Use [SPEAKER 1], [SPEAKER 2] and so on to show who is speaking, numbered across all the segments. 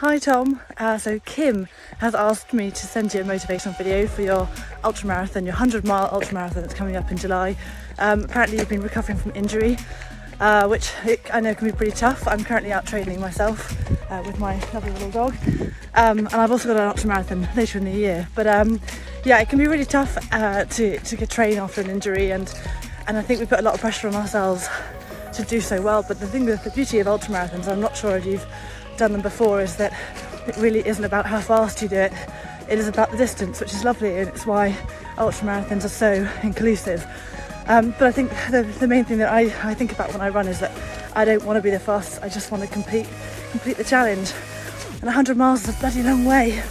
[SPEAKER 1] Hi Tom. Uh, so Kim has asked me to send you a motivational video for your ultra marathon, your 100 mile ultra marathon that's coming up in July. Um, apparently you've been recovering from injury, uh, which I know can be pretty tough. I'm currently out training myself uh, with my lovely little dog, um, and I've also got an ultra marathon later in the year. But um, yeah, it can be really tough uh, to to train after an injury, and and I think we put a lot of pressure on ourselves to do so well. But the thing with the beauty of ultra marathons, I'm not sure if you've done them before is that it really isn't about how fast you do it, it is about the distance, which is lovely, and it's why ultra marathons are so inclusive. Um, but I think the, the, main thing that I, I think about when I run is that I don't want to be the fastest, I just want to compete, complete the challenge. And 100 miles is a bloody long way.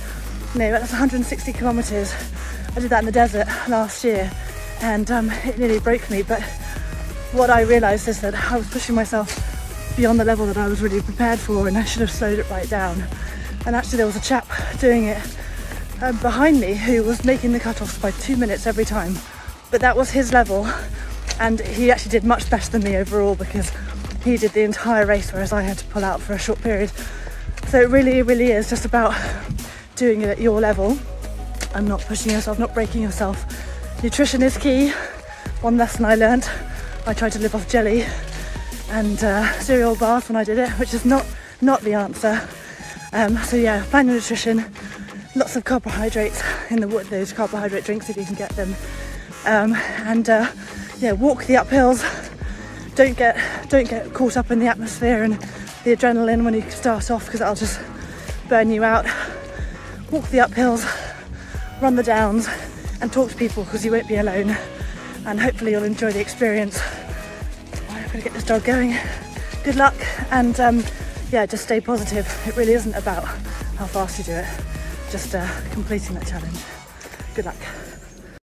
[SPEAKER 1] No, that's 160 kilometres. I did that in the desert last year and um, it nearly broke me. But what I realised is that I was pushing myself beyond the level that I was really prepared for and I should have slowed it right down. And actually there was a chap doing it um, behind me who was making the cut-offs by two minutes every time. But that was his level and he actually did much better than me overall because he did the entire race whereas I had to pull out for a short period. So it really, really is just about doing it at your level and not pushing yourself, not breaking yourself. Nutrition is key. One lesson I learned, I tried to live off jelly and uh, cereal bars when I did it, which is not not the answer. Um, so yeah, plan your nutrition. Lots of carbohydrates in the those carbohydrate drinks if you can get them, um, and uh, yeah, walk the uphills. Don't get don't get caught up in the atmosphere and the adrenaline when you start off because that'll just burn you out. Walk the uphills, run the downs, and talk to people because you won't be alone. And hopefully you'll enjoy the experience gonna get this dog going. Good luck and um, yeah, just stay positive. It really isn't about how fast you do it, just uh, completing that challenge. Good luck.